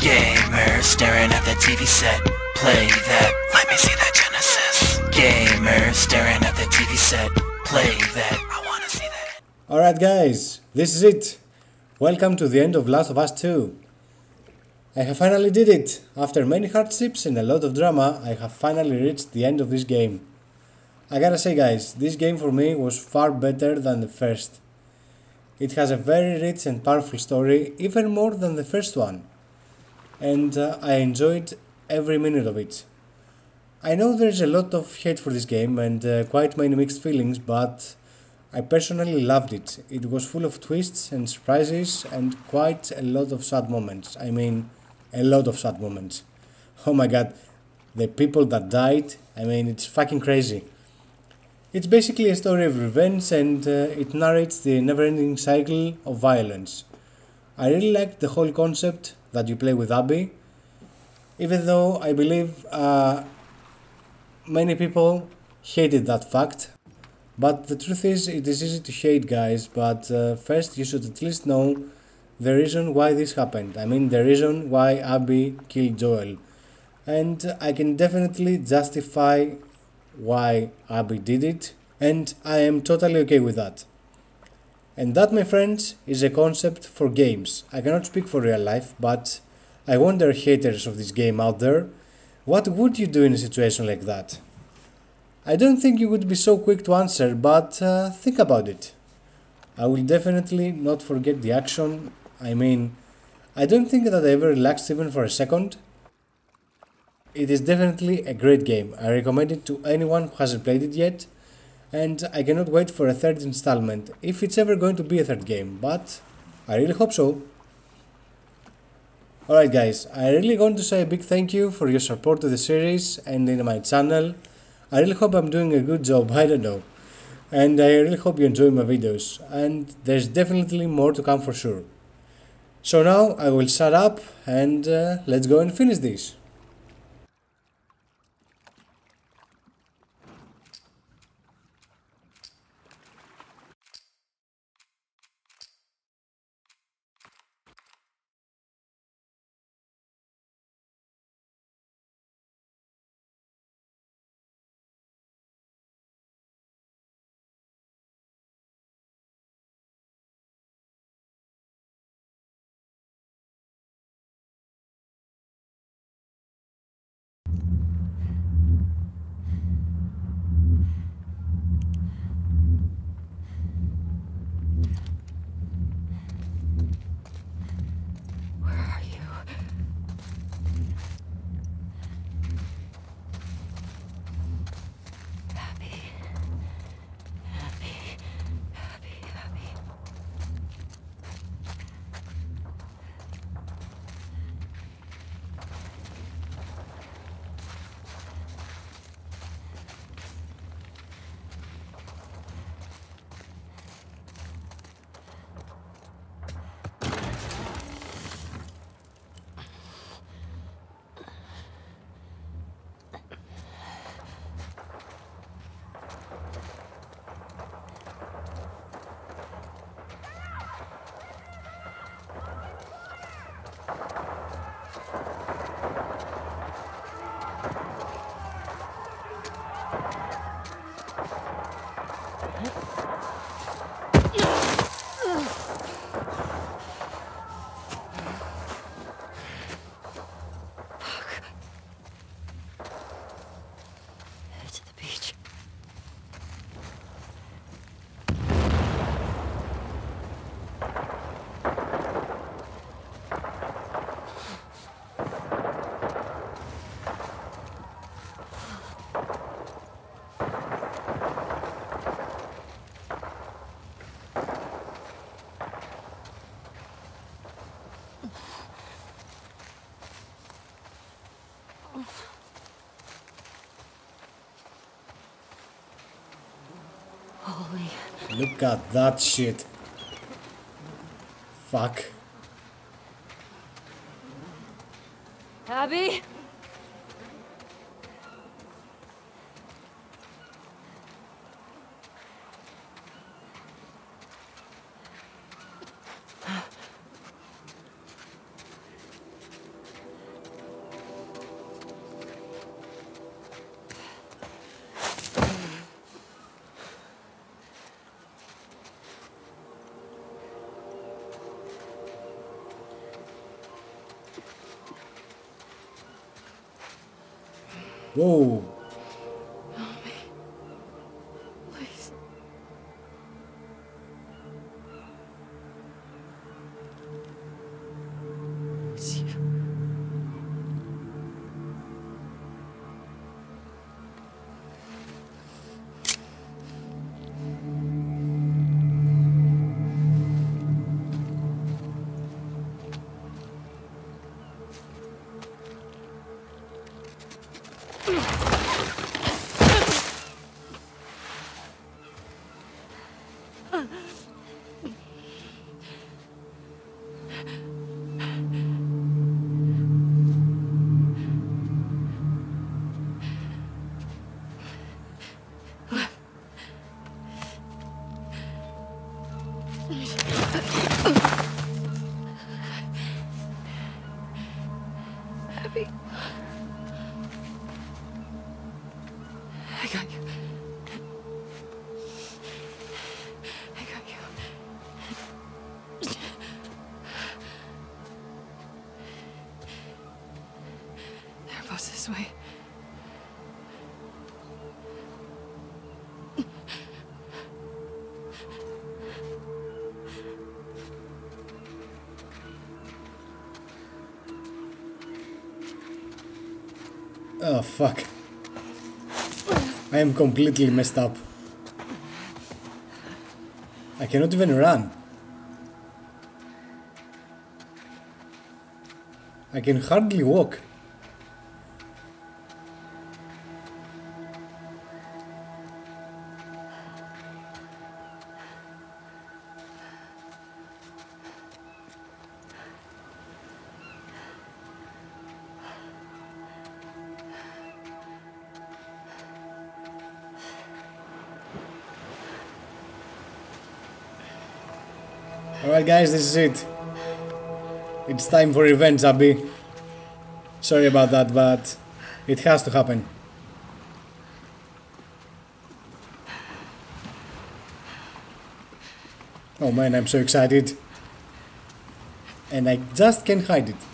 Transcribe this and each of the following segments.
Gamer staring at the TV set. Play that. Let me see that Genesis. Gamer staring at the TV set. Play that. I wanna see that. Alright, guys, this is it. Welcome to the end of Last of Us 2. I have finally did it. After many hardships and a lot of drama, I have finally reached the end of this game. I gotta say, guys, this game for me was far better than the first. It has a very rich and powerful story, even more than the first one. And uh, I enjoyed every minute of it. I know there's a lot of hate for this game and uh, quite many mixed feelings, but I personally loved it. It was full of twists and surprises and quite a lot of sad moments. I mean, a lot of sad moments. Oh my god, the people that died, I mean, it's fucking crazy. It's basically a story of revenge and uh, it narrates the never ending cycle of violence. I really liked the whole concept that you play with Abby, even though I believe uh, many people hated that fact. But the truth is, it is easy to hate, guys, but uh, first you should at least know the reason why this happened. I mean, the reason why Abby killed Joel. And I can definitely justify why Abby did it, and I am totally okay with that. And that, my friends, is a concept for games. I cannot speak for real life, but I wonder, haters of this game out there, what would you do in a situation like that? I don't think you would be so quick to answer, but uh, think about it. I will definitely not forget the action. I mean, I don't think that I ever relaxed even for a second. It is definitely a great game. I recommend it to anyone who hasn't played it yet, and I cannot wait for a third installment, if it's ever going to be a third game, but I really hope so. Alright guys, I really want to say a big thank you for your support to the series and in my channel. I really hope I'm doing a good job, I don't know. And I really hope you enjoy my videos, and there's definitely more to come for sure. So now I will shut up and uh, let's go and finish this. Look at that shit. Fuck. Whoa. Oh fuck. I am completely messed up. I cannot even run. I can hardly walk. Guys, this is it. It's time for revenge, Abby. Sorry about that, but it has to happen. Oh man, I'm so excited. And I just can't hide it.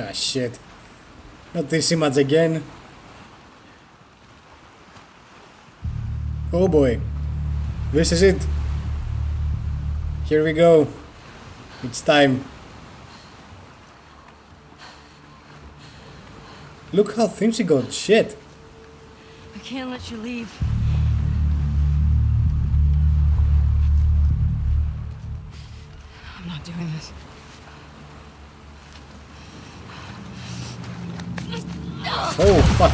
Ah shit. Not this image again. Oh boy. This is it. Here we go. It's time. Look how thin she got. Shit. I can't let you leave. I'm not doing this. Oh fuck.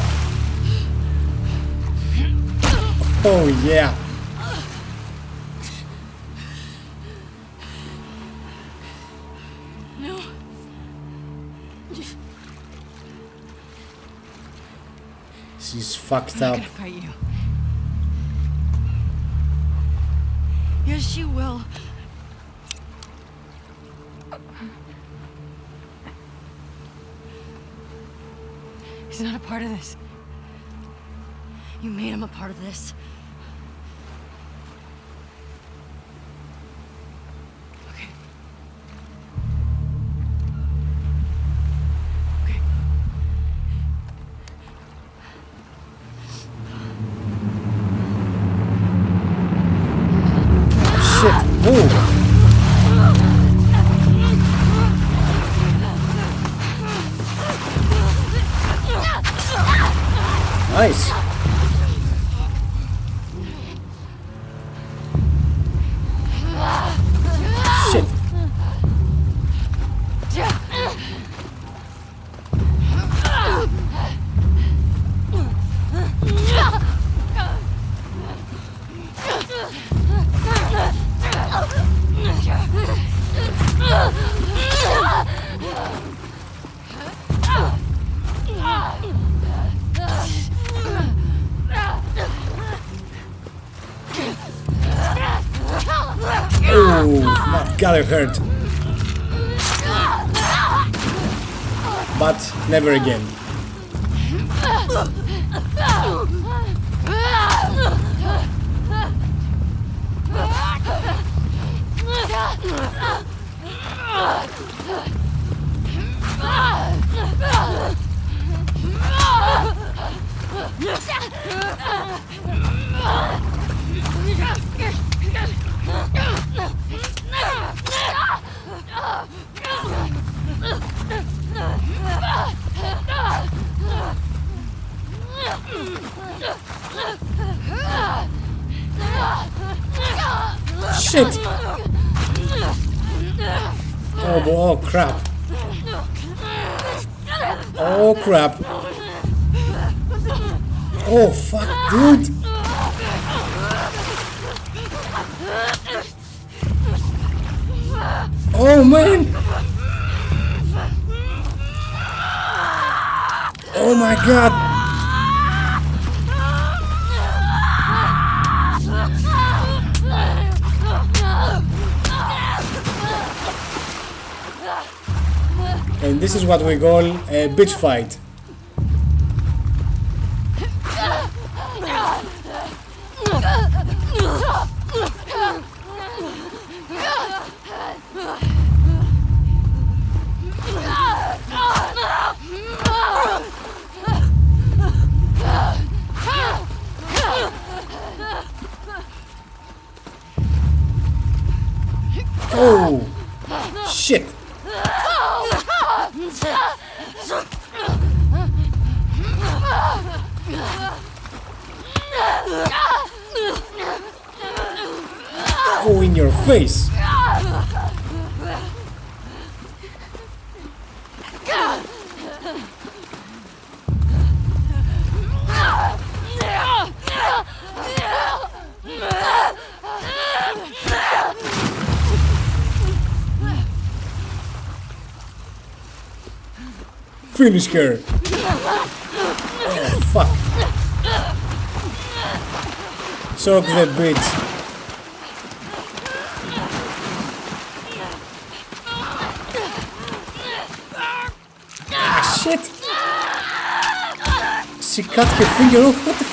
Oh yeah. No. She's fucked up. Yes, you will. He's not a part of this. You made him a part of this. Gotta hurt. But never again. Shit! Oh, oh crap. Oh crap. Oh fuck, dude. Oh man. Oh my god. This is what we call a bitch fight. Face. Finish her. Oh, fuck. Soak that bitch. Ah, shit. She cut your finger off. What the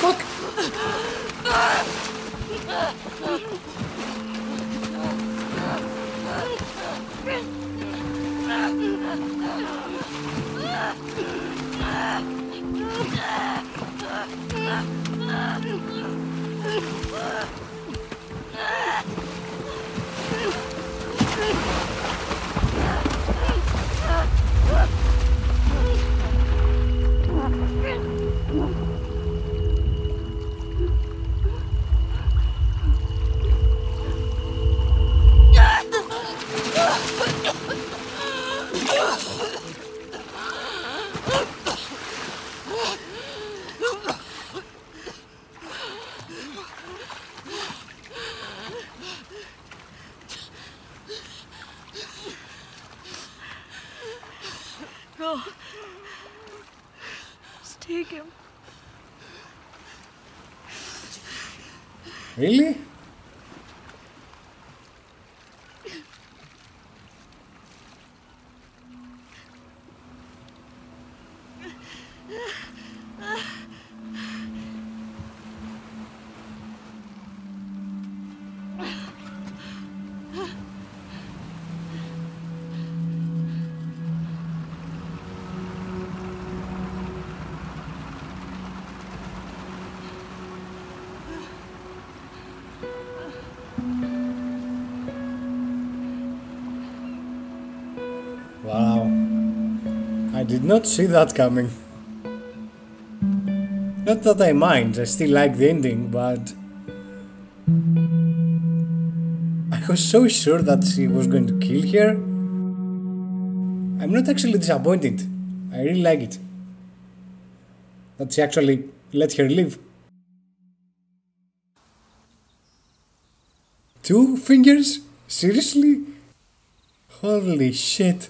I did not see that coming. Not that I mind, I still like the ending, but. I was so sure that she was going to kill her. I'm not actually disappointed. I really like it. That she actually let her live. Two fingers? Seriously? Holy shit.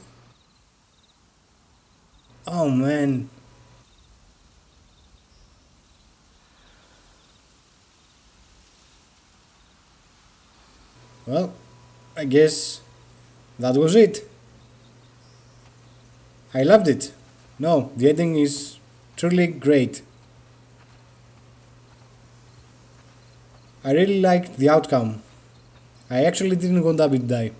Oh man. Well, I guess that was it. I loved it. No, the ending is truly great. I really liked the outcome. I actually didn't want Abby to die.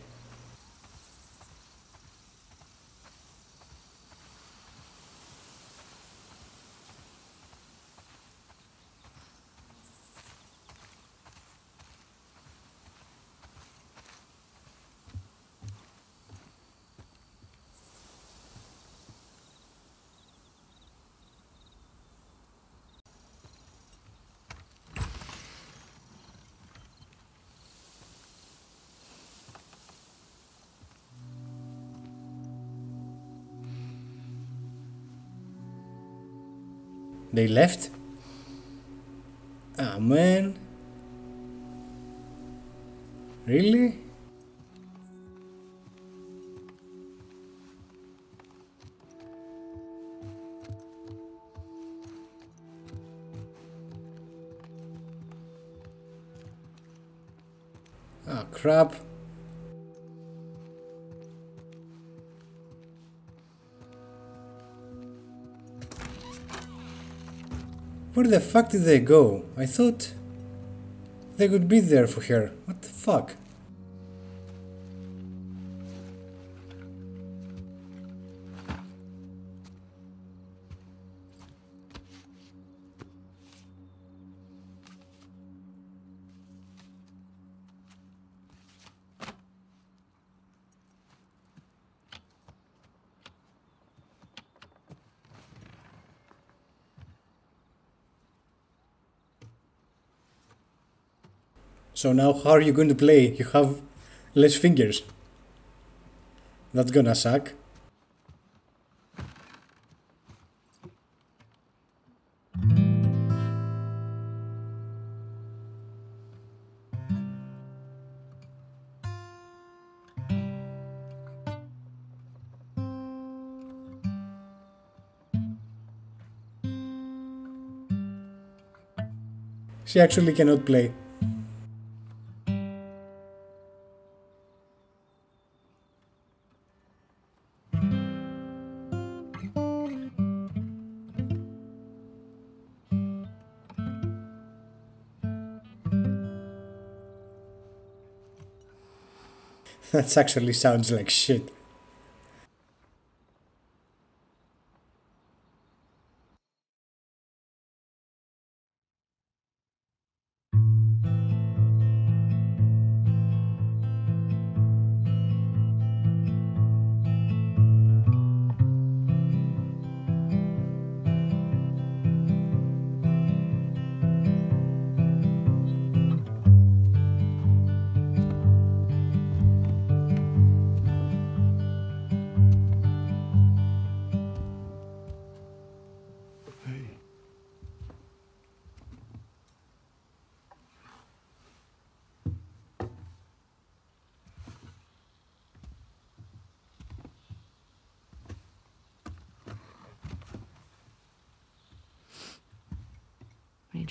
They left? Ah man. Really? Ah crap. Where the fuck did they go? I thought they would be there for her. What the fuck? So now how are you going to play? You have less fingers. That's gonna suck. She actually cannot play. That actually sounds like shit.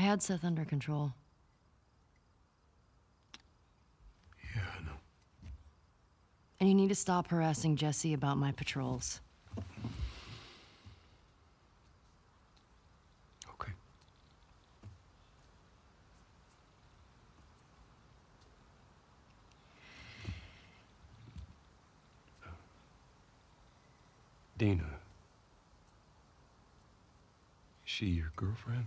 I had Seth under control. Yeah, I know. And you need to stop harassing Jesse about my patrols. Okay. Dina. Is she your girlfriend?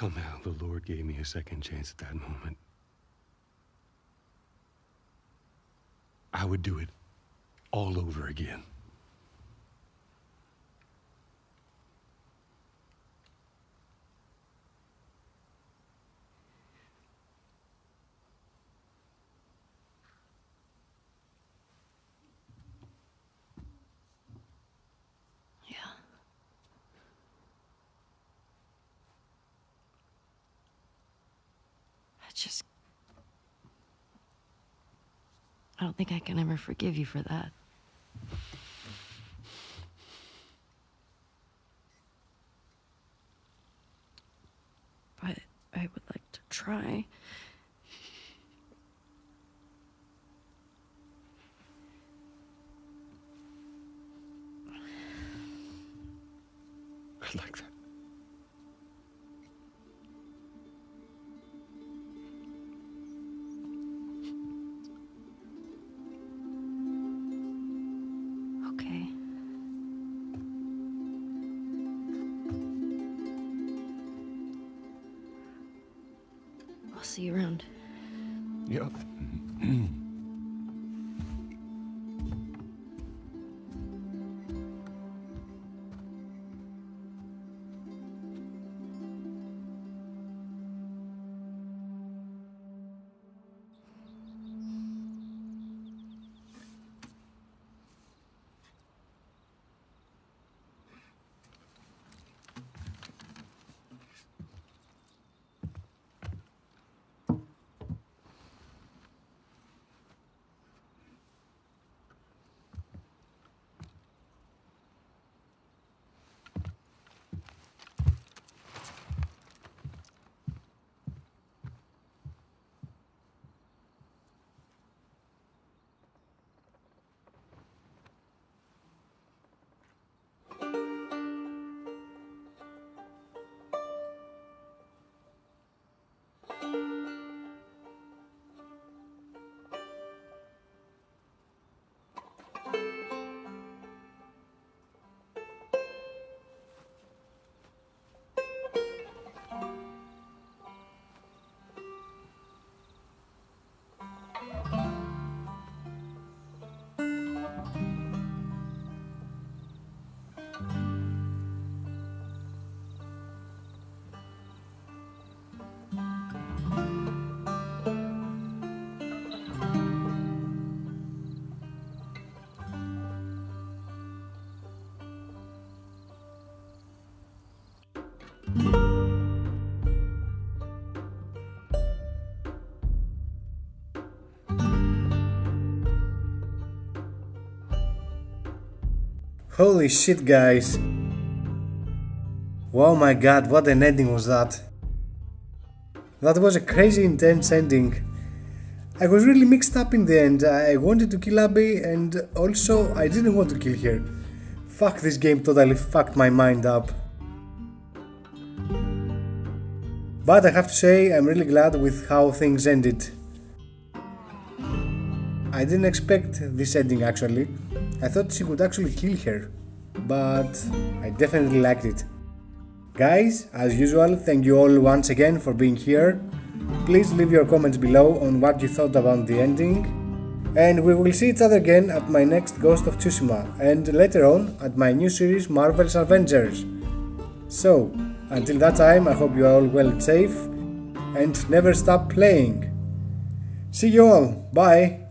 somehow the Lord gave me a second chance at that moment, I would do it all over again. Yeah. I just. I don't think I can ever forgive you for that. Holy shit, guys. Wow, my god, what an ending was that. That was a crazy intense ending. I was really mixed up in the end. I wanted to kill Abby and also I didn't want to kill her. Fuck, this game totally fucked my mind up. But I have to say, I'm really glad with how things ended. I didn't expect this ending actually. I thought she would actually kill her, but I definitely liked it. Guys, as usual, thank you all once again for being here. Please leave your comments below on what you thought about the ending. And we will see each other again at my next Ghost of Tsushima and later on at my new series Marvel's Avengers. So, until that time, I hope you are all well and safe and never stop playing. See you all, bye!